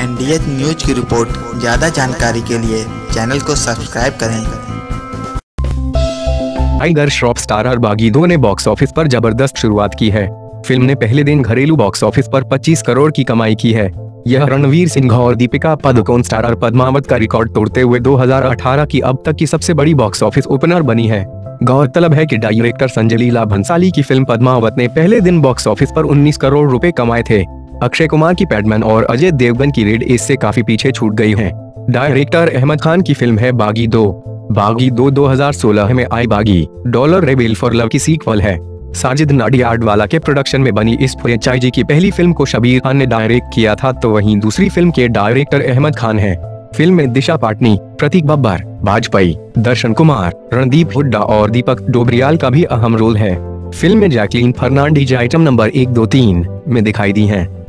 एनडीएच news की report. ज़्यादा जानकारी के लिए चैनल को सब्सक्राइब करें। टाइगर श्रॉफ स्टारर बागी दो ने बॉक्स ऑफ़िस पर ज़बरदस्त शुरुआत की है। फ़िल्म ने पहले दिन घरेलू बॉक्स ऑफ़िस पर 25 करोड़ की कमाई की है। यह रणवीर सिंह और दीपिका पदुकोण स्टारर पद्मावत का रिकॉर्ड तोड़ते हुए 2018 की अब तक की सबसे बड़ी बॉक्स ऑफ़िस ओपनर बनी है। गौरतलब है कि डायरेक्टर संजय लीला भंसाली की फ़िल्म पद्मावत ने पहले दिन बॉक्स ऑफ़िस पर 19 करोड़ रुपए कमाए थे। अक्षय कुमार की पैडमैन और अजय देवगन की रेड इससे काफ़ी पीछे छूट गई है। डायरेक्टर अहमद खान की फ़िल्म है बागी दो। बागी दो 2016 में आई बागी। डॉलर रेबेल फॉर लव की सीक्वल है। साजिद नाडियाडवाला के प्रोडक्शन में बनी इस फ्रेंचाइजी की पहली फ़िल्म को शबीर खान ने डायरेक्ट किया था तो वहीं दूसरी फ़िल्म के डायरेक्टर अहमद खान है। फ़िल्म में दिशा पाटनी, प्रतीक बब्बर, वाजपेयी, दर्शन कुमार, रणदीप हुड्डा और दीपक डोबरियाल का भी अहम रोल है। फ़िल्म में जैकलीन फर्नांडीज आइटम नंबर एक दो तीन में दिखाई दी हैं।